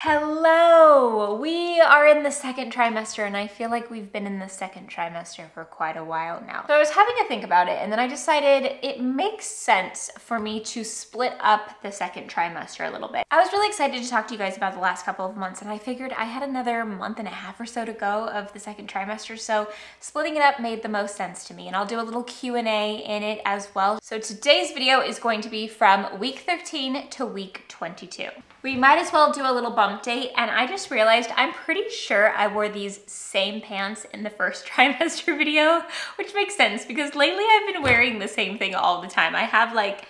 Hello! We are in the second trimester and I feel like we've been in the second trimester for quite a while now. So I was having to think about it and then I decided it makes sense for me to split up the second trimester a little bit. I was really excited to talk to you guys about the last couple of months and I figured I had another month and a half or so to go of the second trimester so splitting it up made the most sense to me and I'll do a little Q&A in it as well. So today's video is going to be from week 13 to week 22. We might as well do a little bump date and I just realized I'm pretty sure I wore these same pants in the first trimester video, which makes sense because lately I've been wearing the same thing all the time. I have like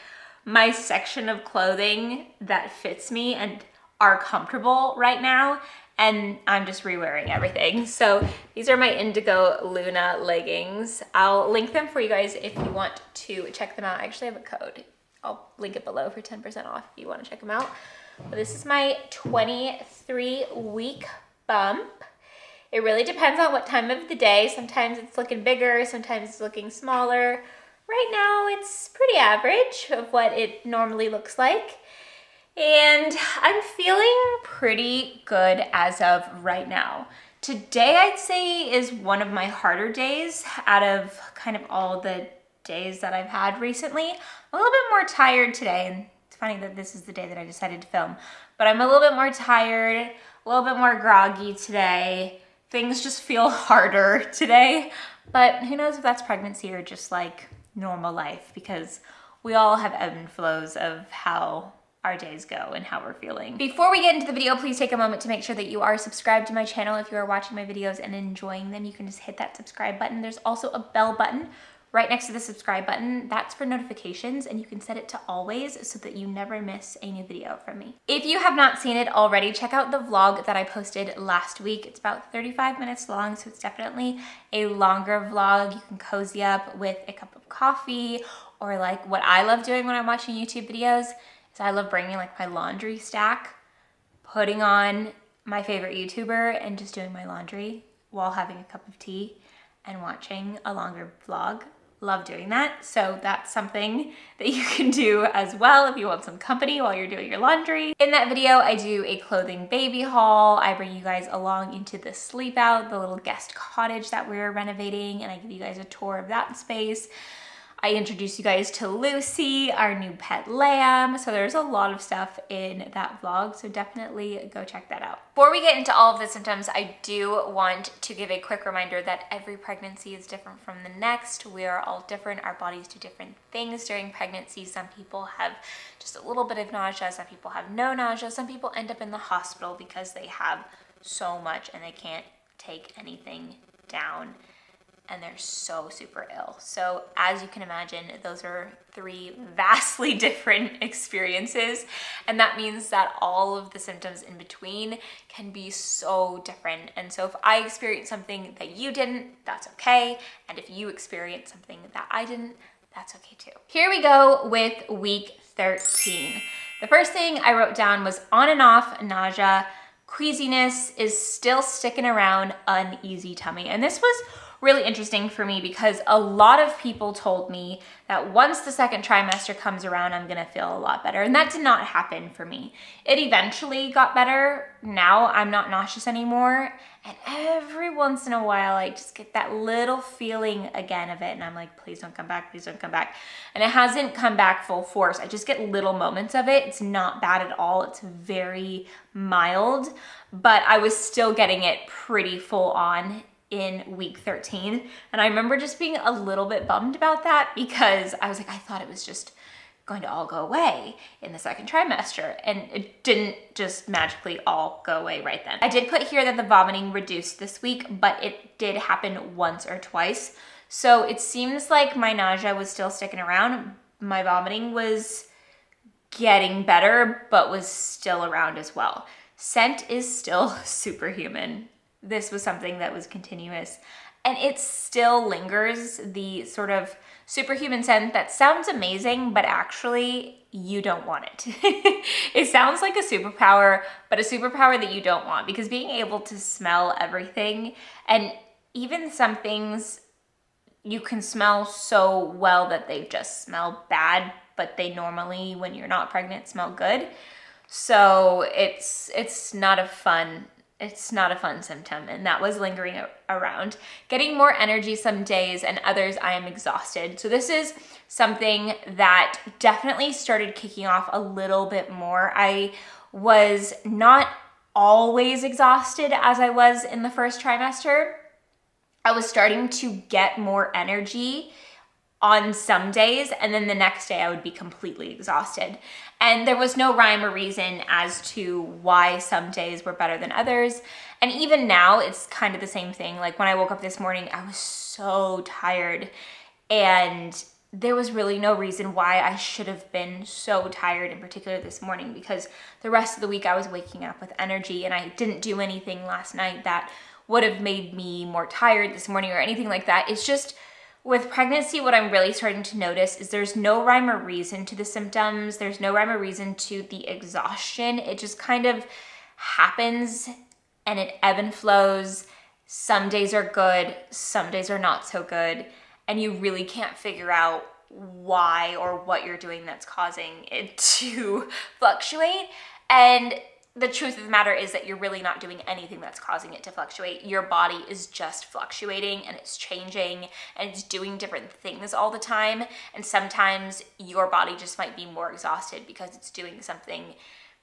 my section of clothing that fits me and are comfortable right now and I'm just re-wearing everything. So these are my Indigo Luna leggings. I'll link them for you guys if you want to check them out. I actually have a code. I'll link it below for 10% off if you want to check them out. This is my 23 week bump. It really depends on what time of the day. Sometimes it's looking bigger, sometimes it's looking smaller. Right now it's pretty average of what it normally looks like. And I'm feeling pretty good as of right now. Today I'd say is one of my harder days out of kind of all the days that I've had recently. I'm a little bit more tired today and funny that this is the day that I decided to film. But I'm a little bit more tired, a little bit more groggy today. Things just feel harder today. But who knows if that's pregnancy or just like normal life because we all have ebb and flows of how our days go and how we're feeling. Before we get into the video, please take a moment to make sure that you are subscribed to my channel. If you are watching my videos and enjoying them, you can just hit that subscribe button. There's also a bell button right next to the subscribe button. That's for notifications and you can set it to always so that you never miss a new video from me. If you have not seen it already, check out the vlog that I posted last week. It's about 35 minutes long, so it's definitely a longer vlog. You can cozy up with a cup of coffee or like what I love doing when I'm watching YouTube videos is I love bringing like my laundry stack, putting on my favorite YouTuber and just doing my laundry while having a cup of tea and watching a longer vlog love doing that. So that's something that you can do as well if you want some company while you're doing your laundry. In that video, I do a clothing baby haul. I bring you guys along into the sleep out, the little guest cottage that we're renovating, and I give you guys a tour of that space. I introduced you guys to Lucy, our new pet lamb. So there's a lot of stuff in that vlog, so definitely go check that out. Before we get into all of the symptoms, I do want to give a quick reminder that every pregnancy is different from the next. We are all different. Our bodies do different things during pregnancy. Some people have just a little bit of nausea. Some people have no nausea. Some people end up in the hospital because they have so much and they can't take anything down and they're so super ill. So as you can imagine, those are three vastly different experiences. And that means that all of the symptoms in between can be so different. And so if I experience something that you didn't, that's okay. And if you experience something that I didn't, that's okay too. Here we go with week 13. The first thing I wrote down was on and off nausea, queasiness is still sticking around, uneasy tummy. And this was really interesting for me because a lot of people told me that once the second trimester comes around, I'm gonna feel a lot better. And that did not happen for me. It eventually got better. Now I'm not nauseous anymore. And every once in a while, I just get that little feeling again of it. And I'm like, please don't come back, please don't come back. And it hasn't come back full force. I just get little moments of it. It's not bad at all. It's very mild, but I was still getting it pretty full on in week 13. And I remember just being a little bit bummed about that because I was like, I thought it was just going to all go away in the second trimester. And it didn't just magically all go away right then. I did put here that the vomiting reduced this week, but it did happen once or twice. So it seems like my nausea was still sticking around. My vomiting was getting better, but was still around as well. Scent is still superhuman this was something that was continuous. And it still lingers, the sort of superhuman scent that sounds amazing, but actually you don't want it. it sounds like a superpower, but a superpower that you don't want because being able to smell everything and even some things you can smell so well that they just smell bad, but they normally, when you're not pregnant, smell good. So it's it's not a fun it's not a fun symptom and that was lingering around. Getting more energy some days and others I am exhausted. So this is something that definitely started kicking off a little bit more. I was not always exhausted as I was in the first trimester. I was starting to get more energy on some days and then the next day I would be completely exhausted. And there was no rhyme or reason as to why some days were better than others. And even now it's kind of the same thing. Like when I woke up this morning, I was so tired and there was really no reason why I should have been so tired in particular this morning because the rest of the week I was waking up with energy and I didn't do anything last night that would have made me more tired this morning or anything like that. It's just with pregnancy, what I'm really starting to notice is there's no rhyme or reason to the symptoms. There's no rhyme or reason to the exhaustion. It just kind of happens and it ebb and flows. Some days are good, some days are not so good. And you really can't figure out why or what you're doing that's causing it to fluctuate. And the truth of the matter is that you're really not doing anything that's causing it to fluctuate. Your body is just fluctuating and it's changing and it's doing different things all the time. And sometimes your body just might be more exhausted because it's doing something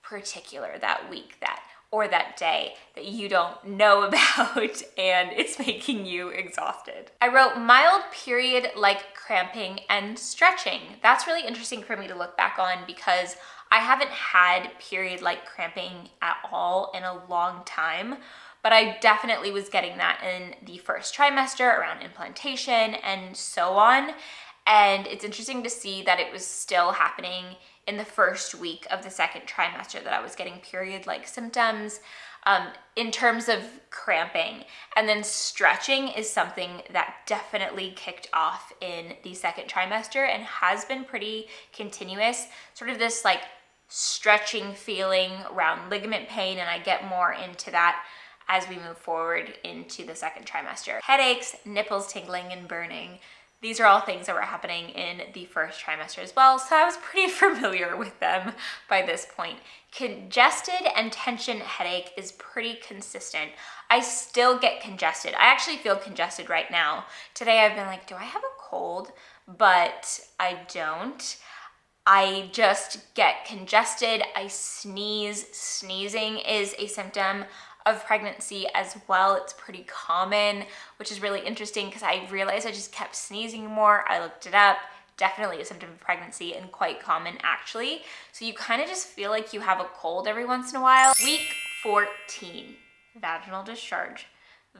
particular that week that or that day that you don't know about and it's making you exhausted. I wrote mild period like cramping and stretching. That's really interesting for me to look back on because I haven't had period like cramping at all in a long time, but I definitely was getting that in the first trimester around implantation and so on. And it's interesting to see that it was still happening in the first week of the second trimester that I was getting period like symptoms um, in terms of cramping. And then stretching is something that definitely kicked off in the second trimester and has been pretty continuous. Sort of this like stretching feeling around ligament pain and I get more into that as we move forward into the second trimester. Headaches, nipples tingling and burning. These are all things that were happening in the first trimester as well, so I was pretty familiar with them by this point. Congested and tension headache is pretty consistent. I still get congested. I actually feel congested right now. Today I've been like, do I have a cold? But I don't. I just get congested, I sneeze. Sneezing is a symptom of pregnancy as well. It's pretty common, which is really interesting because I realized I just kept sneezing more. I looked it up. Definitely a symptom of pregnancy and quite common actually. So you kind of just feel like you have a cold every once in a while. Week 14, vaginal discharge.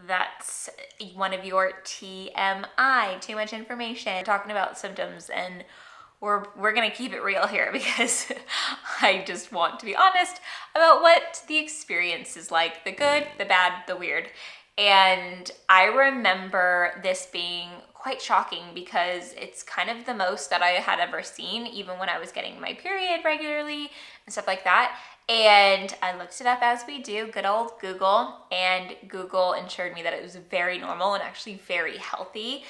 That's one of your TMI, too much information. We're talking about symptoms and we're, we're gonna keep it real here because I just want to be honest about what the experience is like, the good, the bad, the weird. And I remember this being quite shocking because it's kind of the most that I had ever seen, even when I was getting my period regularly and stuff like that. And I looked it up as we do, good old Google, and Google ensured me that it was very normal and actually very healthy,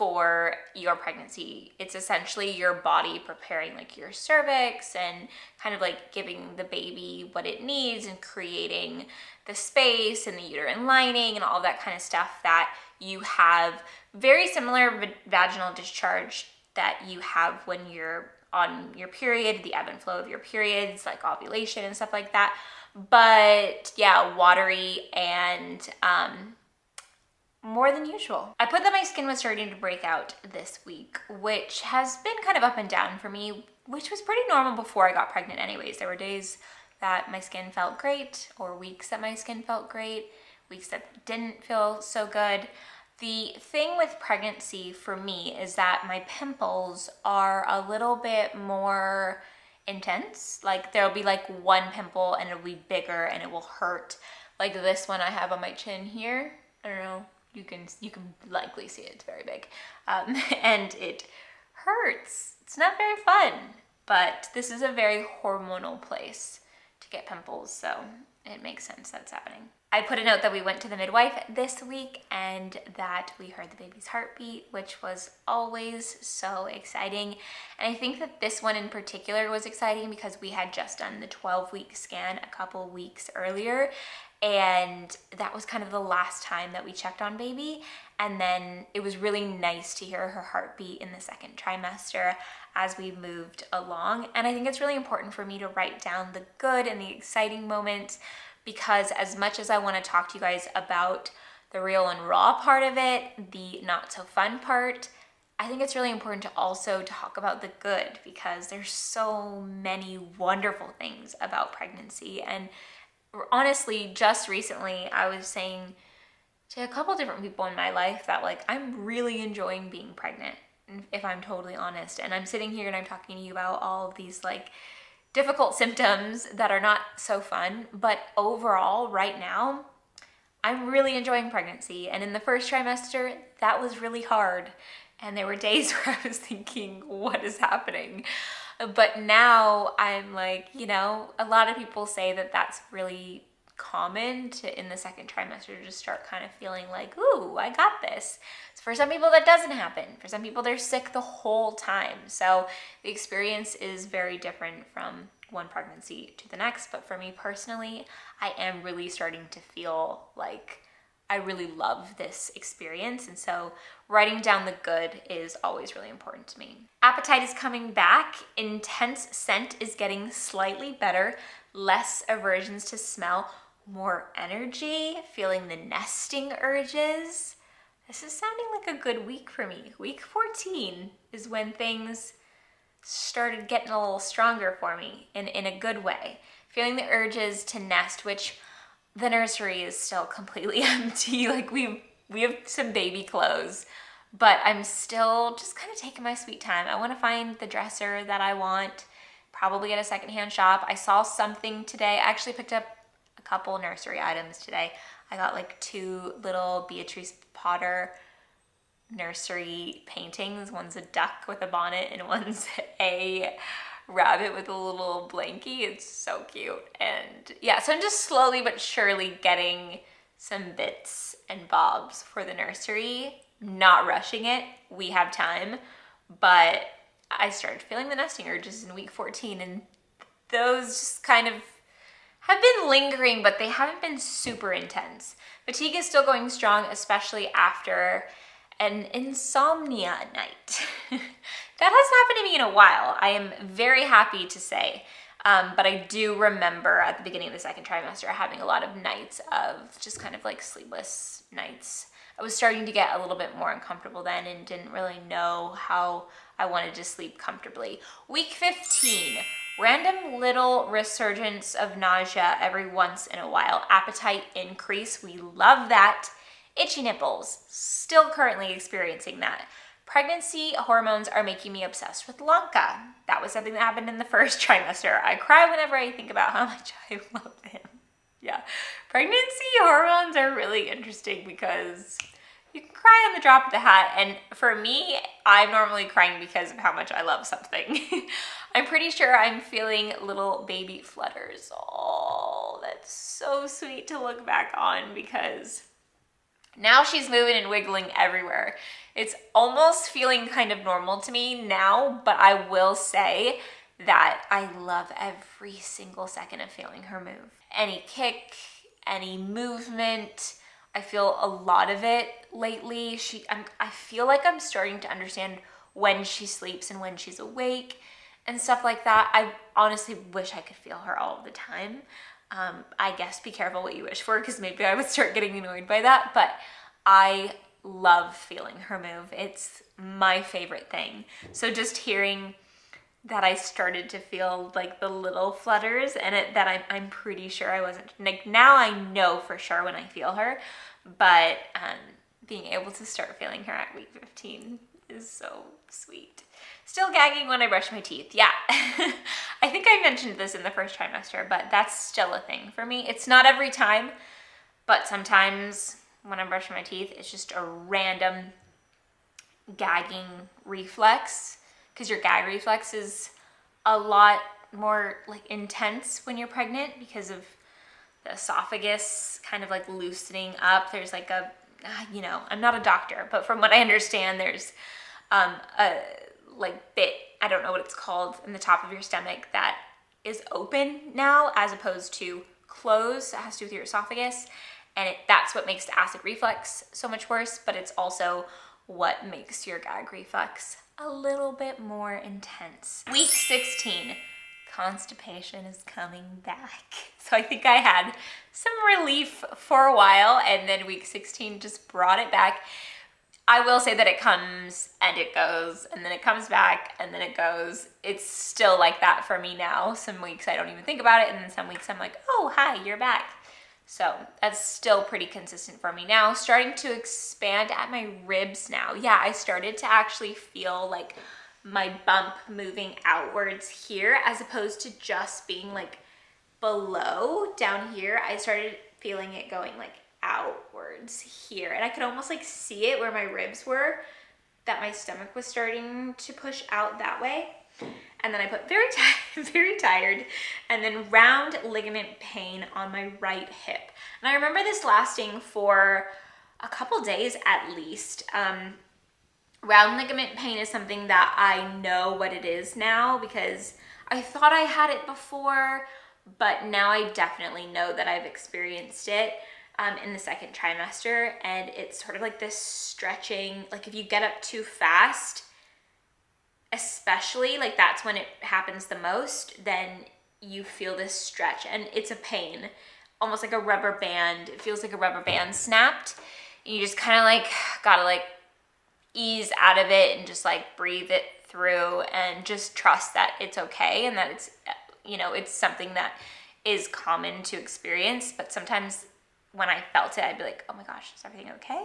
for your pregnancy. It's essentially your body preparing like your cervix and kind of like giving the baby what it needs and creating the space and the uterine lining and all that kind of stuff that you have very similar vaginal discharge that you have when you're on your period, the ebb and flow of your periods, like ovulation and stuff like that. But yeah, watery and um, more than usual. I put that my skin was starting to break out this week, which has been kind of up and down for me, which was pretty normal before I got pregnant anyways. There were days that my skin felt great or weeks that my skin felt great, weeks that didn't feel so good. The thing with pregnancy for me is that my pimples are a little bit more intense. Like there'll be like one pimple and it'll be bigger and it will hurt. Like this one I have on my chin here. I don't know you can you can likely see it, it's very big. Um, and it hurts. It's not very fun, but this is a very hormonal place to get pimples, so it makes sense that's happening. I put a note that we went to the midwife this week and that we heard the baby's heartbeat, which was always so exciting. And I think that this one in particular was exciting because we had just done the 12 week scan a couple weeks earlier. And that was kind of the last time that we checked on baby. And then it was really nice to hear her heartbeat in the second trimester as we moved along. And I think it's really important for me to write down the good and the exciting moments because as much as I want to talk to you guys about the real and raw part of it, the not so fun part, I think it's really important to also talk about the good because there's so many wonderful things about pregnancy. And honestly, just recently I was saying to a couple different people in my life that like I'm really enjoying being pregnant if I'm totally honest. And I'm sitting here and I'm talking to you about all of these like difficult symptoms that are not so fun. But overall, right now, I'm really enjoying pregnancy. And in the first trimester, that was really hard. And there were days where I was thinking, what is happening? But now I'm like, you know, a lot of people say that that's really common to in the second trimester to just start kind of feeling like, ooh, I got this. For some people that doesn't happen. For some people they're sick the whole time. So the experience is very different from one pregnancy to the next. But for me personally, I am really starting to feel like I really love this experience. And so writing down the good is always really important to me. Appetite is coming back. Intense scent is getting slightly better. Less aversions to smell more energy, feeling the nesting urges. This is sounding like a good week for me. Week 14 is when things started getting a little stronger for me in, in a good way. Feeling the urges to nest, which the nursery is still completely empty. Like we we have some baby clothes, but I'm still just kind of taking my sweet time. I want to find the dresser that I want, probably at a secondhand shop. I saw something today. I actually picked up a couple nursery items today. I got like two little Beatrix Potter nursery paintings. One's a duck with a bonnet and one's a rabbit with a little blankie. It's so cute. And yeah, so I'm just slowly but surely getting some bits and bobs for the nursery. Not rushing it. We have time. But I started feeling the nesting urges in week 14 and those just kind of have been lingering, but they haven't been super intense. Fatigue is still going strong, especially after an insomnia night. that hasn't happened to me in a while. I am very happy to say. Um, but I do remember at the beginning of the second trimester having a lot of nights of just kind of like sleepless nights. I was starting to get a little bit more uncomfortable then and didn't really know how I wanted to sleep comfortably. Week 15, Random little resurgence of nausea every once in a while. Appetite increase, we love that. Itchy nipples, still currently experiencing that. Pregnancy hormones are making me obsessed with Lanka. That was something that happened in the first trimester. I cry whenever I think about how much I love him. Yeah, pregnancy hormones are really interesting because you can cry on the drop of the hat. And for me, I'm normally crying because of how much I love something. I'm pretty sure I'm feeling little baby flutters. Oh, that's so sweet to look back on because now she's moving and wiggling everywhere. It's almost feeling kind of normal to me now, but I will say that I love every single second of feeling her move. Any kick, any movement, I feel a lot of it lately. She, I'm, I feel like I'm starting to understand when she sleeps and when she's awake and stuff like that. I honestly wish I could feel her all the time. Um, I guess be careful what you wish for because maybe I would start getting annoyed by that. But I love feeling her move. It's my favorite thing. So just hearing that I started to feel like the little flutters and it that I'm, I'm pretty sure I wasn't like now I know for sure when I feel her but um, being able to start feeling her at week 15 is so sweet. Still gagging when I brush my teeth. Yeah, I think I mentioned this in the first trimester, but that's still a thing for me. It's not every time, but sometimes when I'm brushing my teeth, it's just a random gagging reflex because your gag reflex is a lot more like intense when you're pregnant because of the esophagus kind of like loosening up. There's like a, uh, you know, I'm not a doctor, but from what I understand, there's um, a like bit, I don't know what it's called, in the top of your stomach that is open now as opposed to closed. It has to do with your esophagus. And it, that's what makes the acid reflux so much worse, but it's also what makes your gag reflex a little bit more intense. Week 16, constipation is coming back. So I think I had some relief for a while and then week 16 just brought it back. I will say that it comes and it goes and then it comes back and then it goes. It's still like that for me now. Some weeks I don't even think about it and then some weeks I'm like, oh, hi, you're back. So that's still pretty consistent for me now. Starting to expand at my ribs now. Yeah, I started to actually feel like my bump moving outwards here as opposed to just being like below down here. I started feeling it going like outwards here and I could almost like see it where my ribs were that my stomach was starting to push out that way and then I put very, very tired, and then round ligament pain on my right hip. And I remember this lasting for a couple days at least. Um, round ligament pain is something that I know what it is now because I thought I had it before, but now I definitely know that I've experienced it. Um, in the second trimester and it's sort of like this stretching like if you get up too fast especially like that's when it happens the most, then you feel this stretch and it's a pain, almost like a rubber band. It feels like a rubber band snapped. And you just kind of like gotta like ease out of it and just like breathe it through and just trust that it's okay and that it's, uh, you know, it's something that is common to experience. But sometimes when I felt it, I'd be like, oh my gosh, is everything okay?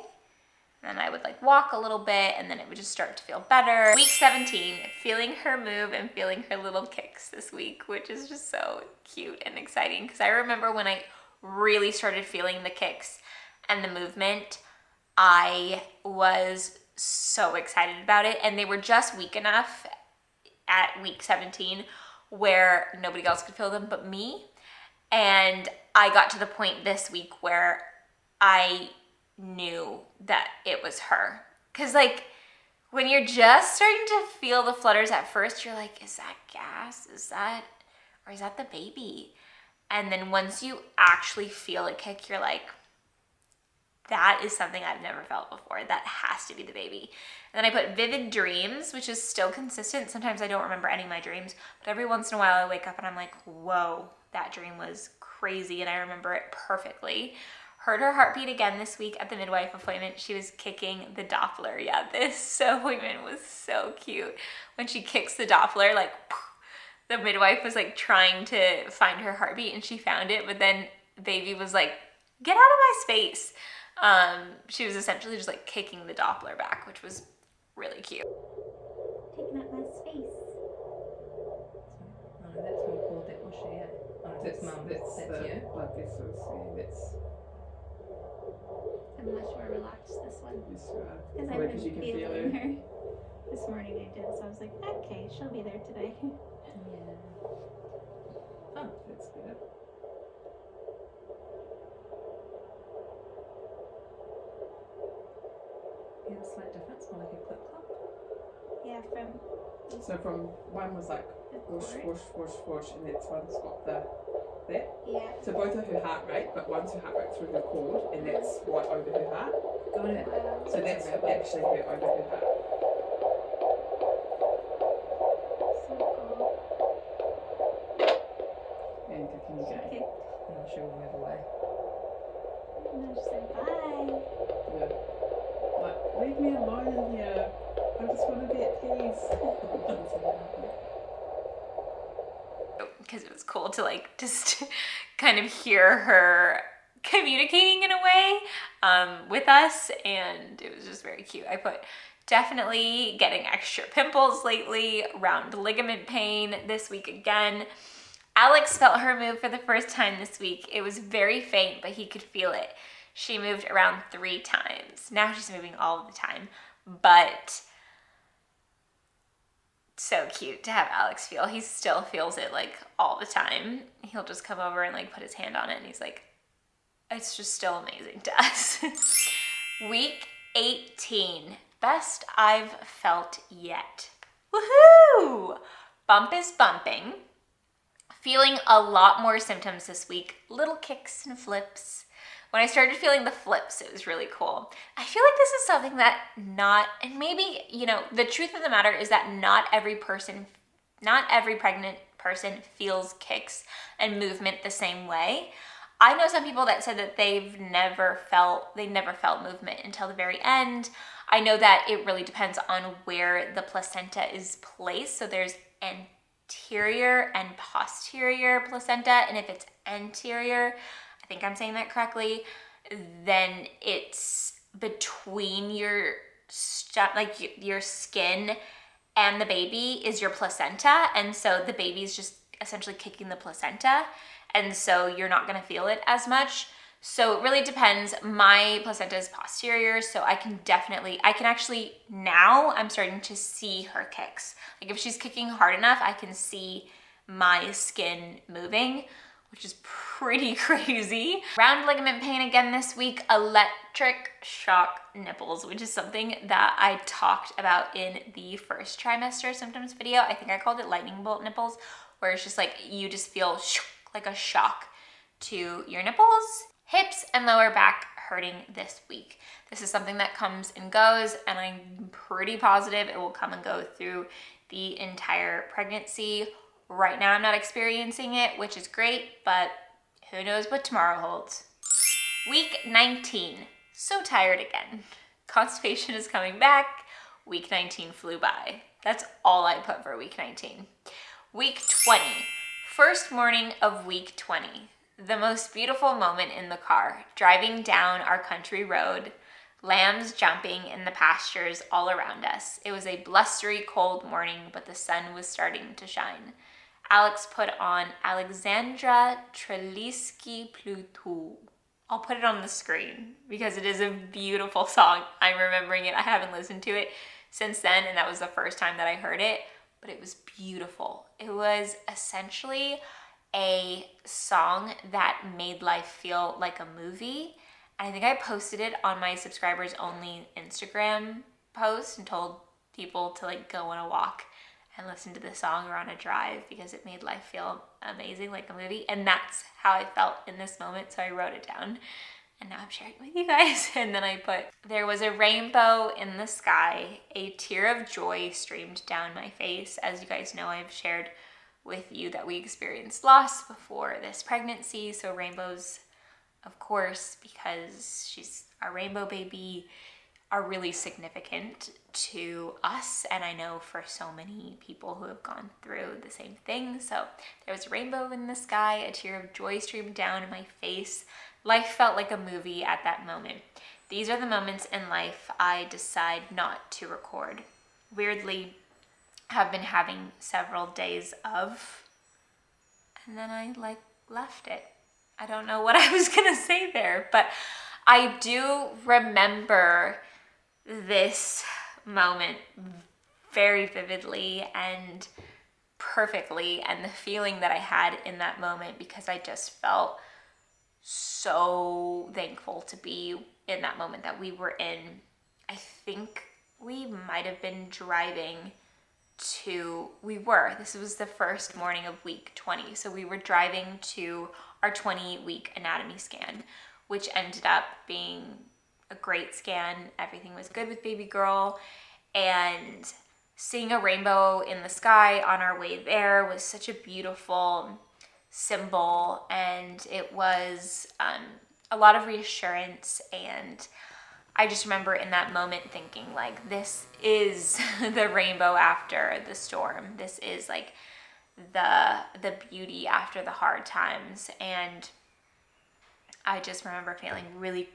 And I would like walk a little bit and then it would just start to feel better. Week 17, feeling her move and feeling her little kicks this week, which is just so cute and exciting. Because I remember when I really started feeling the kicks and the movement, I was so excited about it. And they were just weak enough at week 17 where nobody else could feel them but me. And I got to the point this week where I knew that it was her. Cause like when you're just starting to feel the flutters at first, you're like, is that gas? Is that, or is that the baby? And then once you actually feel a kick, you're like, that is something I've never felt before. That has to be the baby. And then I put vivid dreams, which is still consistent. Sometimes I don't remember any of my dreams, but every once in a while I wake up and I'm like, whoa, that dream was crazy and I remember it perfectly heard her heartbeat again this week at the midwife appointment. She was kicking the Doppler. Yeah, this appointment was so cute. When she kicks the Doppler, like the midwife was like trying to find her heartbeat and she found it, but then baby was like, get out of my space. Um, she was essentially just like kicking the Doppler back, which was really cute. Taking up my space. Oh, that's how cool that was she at. Oh, that's mum, that's, that's the, you. Like this was, yeah, that's I'm much more relaxed this one. Yes, you are. Because I've been feeling feel her. This morning I did, so I was like, okay, she'll be there today. yeah. Oh, that's good. Yeah, slight difference, more like a clip clop. Yeah, from. So from one was like whoosh, whoosh, whoosh, whoosh, and that's one's got the there. Yeah. So both are her heart rate, but one's her heart rate through the cord, and that's right over her heart. Got it. So that's actually her over her heart. And can you go? Okay. And she'll move away. And she said bye. Yeah. Like, leave me alone in here. I just want to be at peace. because it was cool to like just kind of hear her communicating in a way um, with us and it was just very cute. I put definitely getting extra pimples lately, round ligament pain this week again. Alex felt her move for the first time this week. It was very faint, but he could feel it. She moved around three times. Now she's moving all the time, but so cute to have Alex feel. He still feels it like all the time. He'll just come over and like put his hand on it and he's like, it's just still amazing to us. Week 18, best I've felt yet. Woohoo! Bump is bumping. Feeling a lot more symptoms this week, little kicks and flips. When I started feeling the flips, it was really cool. I feel like this is something that not, and maybe, you know, the truth of the matter is that not every person, not every pregnant person feels kicks and movement the same way. I know some people that said that they've never felt, they never felt movement until the very end. I know that it really depends on where the placenta is placed. So there's anterior and posterior placenta. And if it's anterior, I think I'm saying that correctly, then it's between your like your skin and the baby is your placenta. And so the baby is just essentially kicking the placenta. And so you're not gonna feel it as much. So it really depends. My placenta is posterior, so I can definitely, I can actually, now I'm starting to see her kicks. Like if she's kicking hard enough, I can see my skin moving, which is pretty crazy. Round ligament pain again this week, electric shock nipples, which is something that I talked about in the first trimester symptoms video. I think I called it lightning bolt nipples, where it's just like, you just feel like a shock to your nipples. Hips and lower back hurting this week. This is something that comes and goes, and I'm pretty positive it will come and go through the entire pregnancy. Right now, I'm not experiencing it, which is great, but who knows what tomorrow holds. Week 19, so tired again. Constipation is coming back. Week 19 flew by. That's all I put for week 19. Week 20, first morning of week 20 the most beautiful moment in the car, driving down our country road, lambs jumping in the pastures all around us. It was a blustery cold morning, but the sun was starting to shine. Alex put on Alexandra Stréliski Plutu. I'll put it on the screen because it is a beautiful song. I'm remembering it. I haven't listened to it since then, and that was the first time that I heard it, but it was beautiful. It was essentially a song that made life feel like a movie. And I think I posted it on my subscribers only Instagram post and told people to like go on a walk and listen to the song or on a drive because it made life feel amazing like a movie. And that's how I felt in this moment. So I wrote it down and now I'm sharing it with you guys. And then I put, there was a rainbow in the sky, a tear of joy streamed down my face. As you guys know, I've shared with you that we experienced loss before this pregnancy. So rainbows, of course, because she's our rainbow baby, are really significant to us. And I know for so many people who have gone through the same thing. So there was a rainbow in the sky, a tear of joy streamed down in my face. Life felt like a movie at that moment. These are the moments in life I decide not to record. Weirdly, have been having several days of. And then I like left it. I don't know what I was gonna say there, but I do remember this moment very vividly and perfectly and the feeling that I had in that moment because I just felt so thankful to be in that moment that we were in. I think we might have been driving to, we were, this was the first morning of week 20. So we were driving to our 20 week anatomy scan, which ended up being a great scan. Everything was good with baby girl. And seeing a rainbow in the sky on our way there was such a beautiful symbol. And it was um, a lot of reassurance and I just remember in that moment thinking like this is the rainbow after the storm. This is like the the beauty after the hard times and I just remember feeling really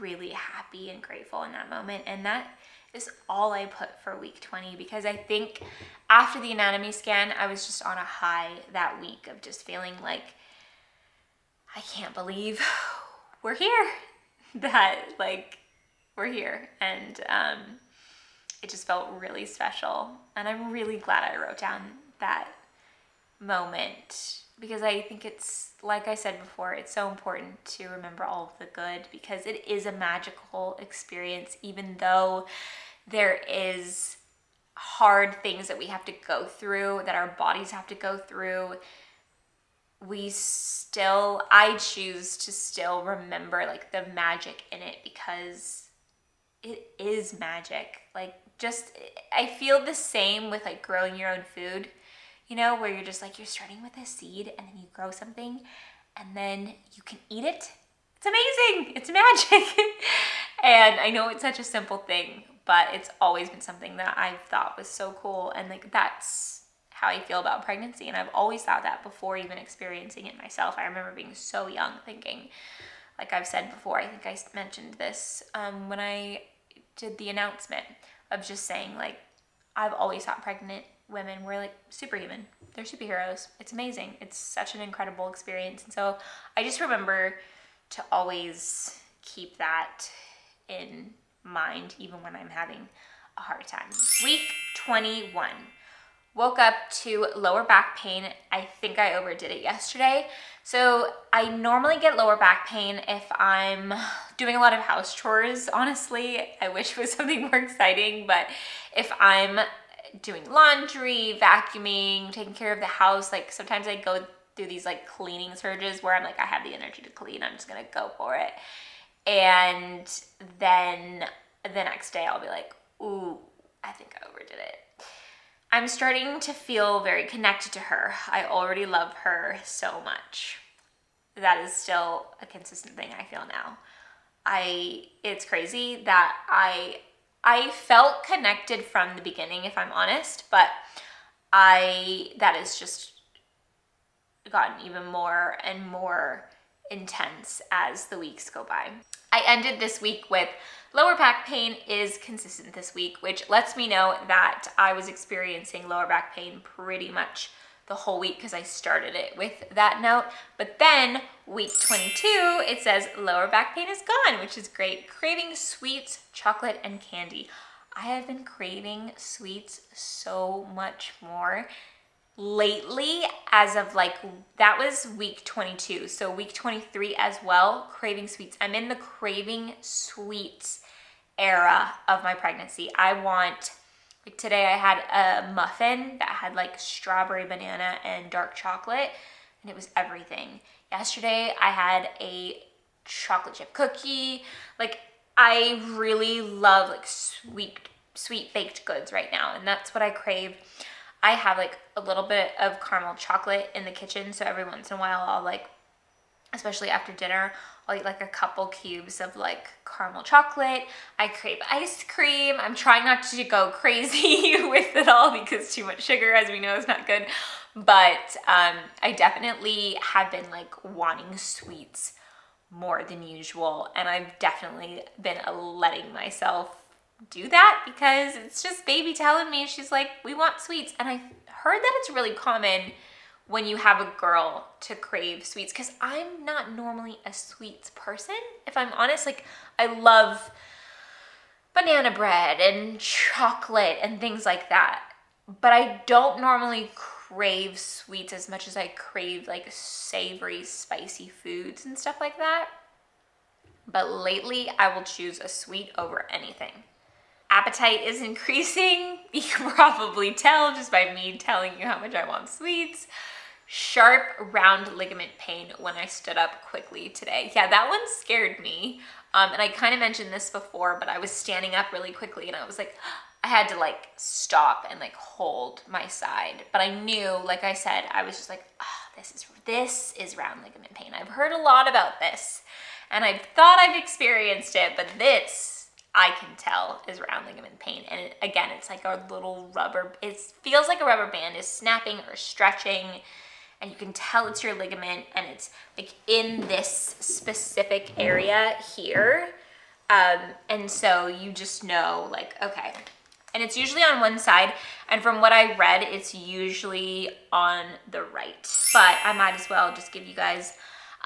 really happy and grateful in that moment and that is all I put for week 20 because I think after the anatomy scan I was just on a high that week of just feeling like I can't believe we're here that like we're here. And um, it just felt really special. And I'm really glad I wrote down that moment because I think it's, like I said before, it's so important to remember all of the good because it is a magical experience, even though there is hard things that we have to go through, that our bodies have to go through. We still, I choose to still remember like the magic in it because it is magic. Like, just, I feel the same with like growing your own food you know, where you're just like, you're starting with a seed and then you grow something and then you can eat it. It's amazing. It's magic. and I know it's such a simple thing, but it's always been something that I've thought was so cool. And like, that's how I feel about pregnancy. And I've always thought that before even experiencing it myself. I remember being so young thinking, like I've said before, I think I mentioned this um, when I did the announcement of just saying like, I've always thought pregnant women were like superhuman. They're superheroes. It's amazing. It's such an incredible experience. And so I just remember to always keep that in mind, even when I'm having a hard time. Week 21. Woke up to lower back pain. I think I overdid it yesterday. So I normally get lower back pain if I'm doing a lot of house chores, honestly. I wish it was something more exciting, but if I'm doing laundry, vacuuming, taking care of the house. Like sometimes I go through these like cleaning surges where I'm like, I have the energy to clean. I'm just gonna go for it. And then the next day I'll be like, ooh, I think I overdid it. I'm starting to feel very connected to her. I already love her so much. That is still a consistent thing I feel now. I it's crazy that I I felt connected from the beginning, if I'm honest, but I, that has just gotten even more and more intense as the weeks go by. I ended this week with lower back pain is consistent this week, which lets me know that I was experiencing lower back pain pretty much the whole week because I started it with that note. But then week 22, it says lower back pain is gone, which is great. Craving sweets, chocolate, and candy. I have been craving sweets so much more lately as of like that was week 22 so week 23 as well craving sweets i'm in the craving sweets era of my pregnancy i want like today I had a muffin that had like strawberry banana and dark chocolate and it was everything. Yesterday I had a chocolate chip cookie. Like I really love like sweet sweet baked goods right now and that's what I crave. I have like a little bit of caramel chocolate in the kitchen so every once in a while I'll like especially after dinner I'll eat like a couple cubes of like caramel chocolate. I crave ice cream. I'm trying not to go crazy with it all because too much sugar, as we know, is not good. But um, I definitely have been like wanting sweets more than usual. And I've definitely been letting myself do that because it's just baby telling me, she's like, we want sweets. And I heard that it's really common when you have a girl to crave sweets because I'm not normally a sweets person. If I'm honest, like I love banana bread and chocolate and things like that. But I don't normally crave sweets as much as I crave like savory, spicy foods and stuff like that. But lately, I will choose a sweet over anything. Appetite is increasing. You can probably tell just by me telling you how much I want sweets sharp round ligament pain when I stood up quickly today. Yeah, that one scared me. Um, and I kind of mentioned this before, but I was standing up really quickly and I was like, I had to like stop and like hold my side. But I knew, like I said, I was just like, oh, this is this is round ligament pain. I've heard a lot about this and I thought I've experienced it, but this I can tell is round ligament pain. And again, it's like a little rubber, it feels like a rubber band is snapping or stretching and you can tell it's your ligament and it's like in this specific area here. Um, and so you just know like, okay. And it's usually on one side. And from what I read, it's usually on the right. But I might as well just give you guys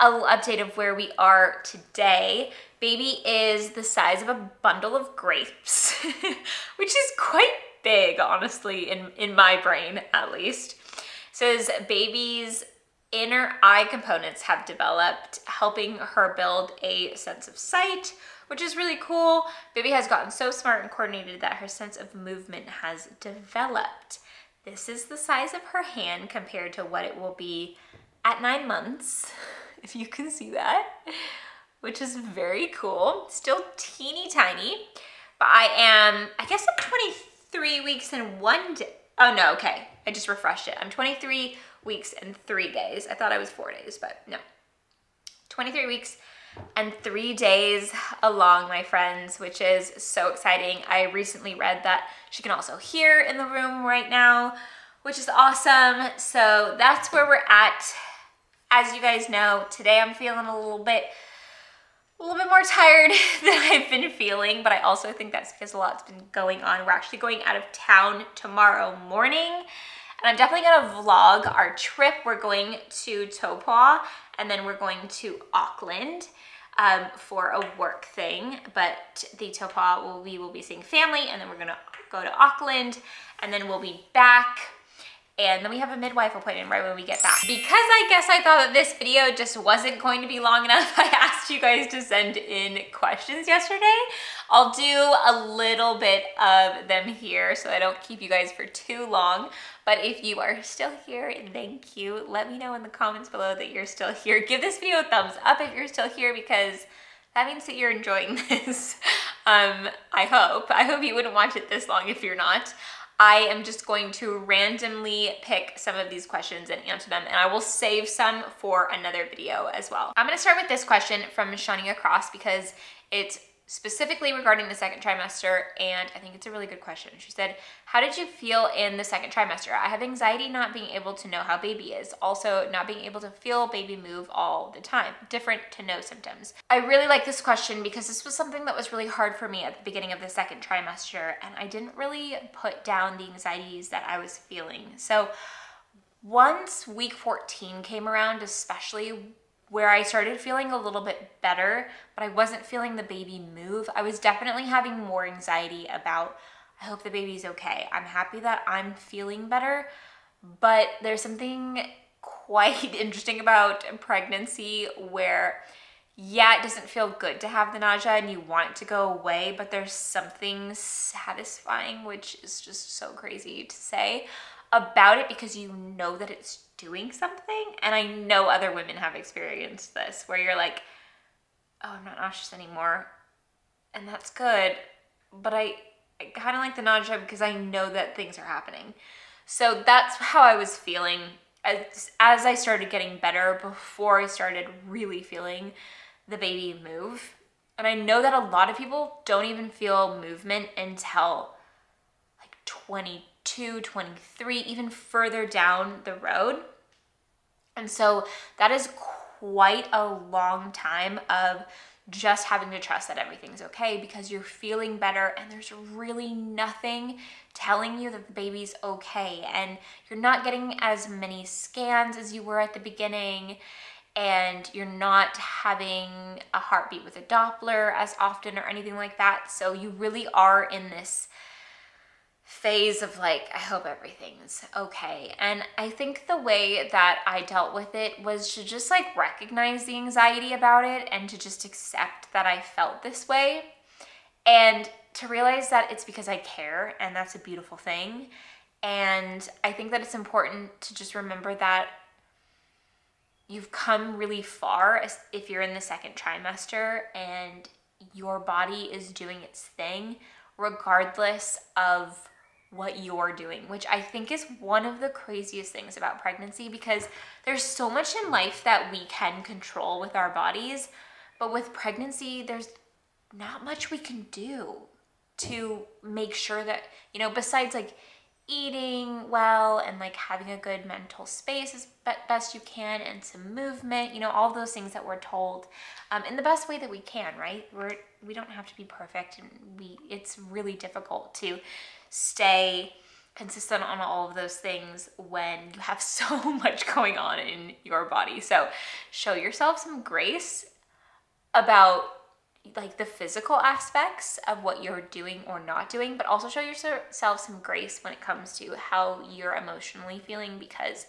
a little update of where we are today. Baby is the size of a bundle of grapes, which is quite big, honestly, in, in my brain at least. It says baby's inner eye components have developed, helping her build a sense of sight, which is really cool. Baby has gotten so smart and coordinated that her sense of movement has developed. This is the size of her hand compared to what it will be at nine months, if you can see that which is very cool. Still teeny tiny, but I am, I guess I'm 23 weeks and one day. Oh no, okay. I just refreshed it. I'm 23 weeks and three days. I thought I was four days, but no. 23 weeks and three days along, my friends, which is so exciting. I recently read that she can also hear in the room right now, which is awesome. So that's where we're at. As you guys know, today I'm feeling a little bit a little bit more tired than I've been feeling, but I also think that's because a lot's been going on. We're actually going out of town tomorrow morning, and I'm definitely gonna vlog our trip. We're going to Taupo, and then we're going to Auckland um, for a work thing, but the Taupo, will, we will be seeing family, and then we're gonna go to Auckland, and then we'll be back and then we have a midwife appointment right when we get back. Because I guess I thought that this video just wasn't going to be long enough, I asked you guys to send in questions yesterday. I'll do a little bit of them here so I don't keep you guys for too long. But if you are still here, thank you. Let me know in the comments below that you're still here. Give this video a thumbs up if you're still here because that means that you're enjoying this. Um, I hope. I hope you wouldn't watch it this long if you're not. I am just going to randomly pick some of these questions and answer them, and I will save some for another video as well. I'm gonna start with this question from Shania Cross because it's specifically regarding the second trimester, and I think it's a really good question. She said, how did you feel in the second trimester? I have anxiety not being able to know how baby is, also not being able to feel baby move all the time, different to no symptoms. I really like this question because this was something that was really hard for me at the beginning of the second trimester, and I didn't really put down the anxieties that I was feeling. So once week 14 came around, especially where I started feeling a little bit better, but I wasn't feeling the baby move. I was definitely having more anxiety about, I hope the baby's okay. I'm happy that I'm feeling better, but there's something quite interesting about pregnancy where yeah, it doesn't feel good to have the nausea and you want it to go away, but there's something satisfying, which is just so crazy to say, about it because you know that it's doing something. And I know other women have experienced this where you're like, oh, I'm not nauseous anymore. And that's good. But I, I kind of like the nausea because I know that things are happening. So that's how I was feeling as, as I started getting better before I started really feeling the baby move. And I know that a lot of people don't even feel movement until like 20 22, 23, even further down the road. And so that is quite a long time of just having to trust that everything's okay because you're feeling better and there's really nothing telling you that the baby's okay and you're not getting as many scans as you were at the beginning and you're not having a heartbeat with a Doppler as often or anything like that. So you really are in this phase of like, I hope everything's okay. And I think the way that I dealt with it was to just like recognize the anxiety about it and to just accept that I felt this way and to realize that it's because I care and that's a beautiful thing. And I think that it's important to just remember that you've come really far if you're in the second trimester and your body is doing its thing regardless of what you're doing, which I think is one of the craziest things about pregnancy because there's so much in life that we can control with our bodies, but with pregnancy, there's not much we can do to make sure that, you know, besides like eating well and like having a good mental space as best you can and some movement, you know, all those things that we're told um, in the best way that we can, right? We're, we don't have to be perfect and we, it's really difficult to stay consistent on all of those things when you have so much going on in your body. So show yourself some grace about like the physical aspects of what you're doing or not doing, but also show yourself some grace when it comes to how you're emotionally feeling because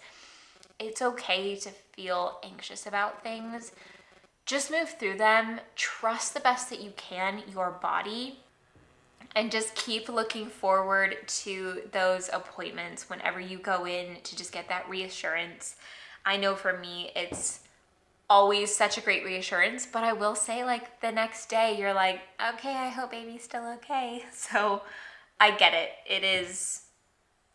it's okay to feel anxious about things. Just move through them, trust the best that you can your body, and just keep looking forward to those appointments whenever you go in to just get that reassurance. I know for me, it's always such a great reassurance, but I will say, like, the next day, you're like, okay, I hope baby's still okay. So I get it. It is,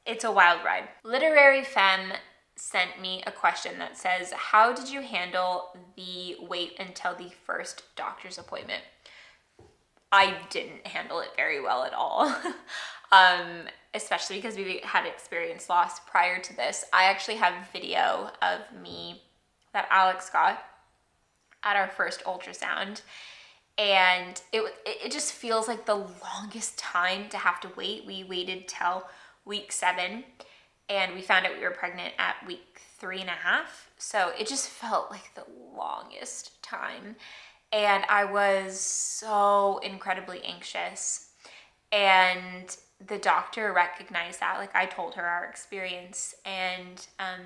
it's a wild ride. Literary Femme sent me a question that says, How did you handle the wait until the first doctor's appointment? I didn't handle it very well at all. um, especially because we had experienced loss prior to this. I actually have a video of me that Alex got at our first ultrasound. And it, it just feels like the longest time to have to wait. We waited till week seven and we found out we were pregnant at week three and a half. So it just felt like the longest time. And I was so incredibly anxious. And the doctor recognized that. Like I told her our experience, and um,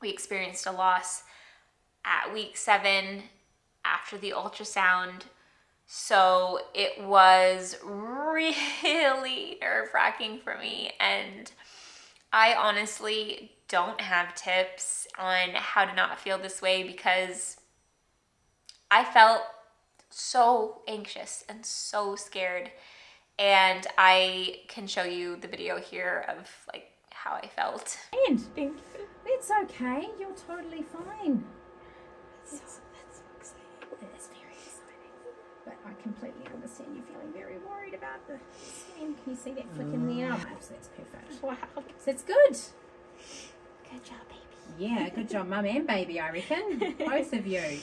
we experienced a loss at week seven after the ultrasound. So it was really nerve wracking for me. And I honestly don't have tips on how to not feel this way because I felt so anxious and so scared. And I can show you the video here of like how I felt. And thank you. it's okay. You're totally fine. That's, that's exciting. It is very exciting. But I completely understand you feeling very worried about the skin. Can you see that flick in the mm. arm? So that's perfect. Wow. So it's good. Good job, baby. Yeah, good job, mum and baby, I reckon. Both of you.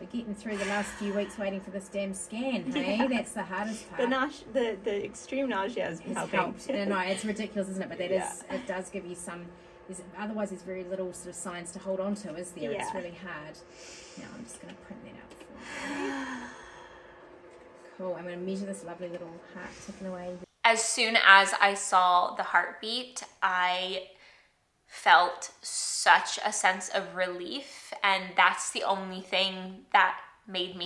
We're getting through the last few weeks waiting for this damn scan, hey? Yeah. That's the hardest part. The, nausea, the the extreme nausea has It's helping. helped. No, no, it's ridiculous, isn't it? But that is, Yeah. it does give you some. There's, otherwise, there's very little sort of signs to hold on to, is there? It's really hard. Now, I'm just going to print that out for you. Cool. I'm going to measure this lovely little heart ticking away. As soon as I saw the heartbeat, I felt such a sense of relief. And that's the only thing that made me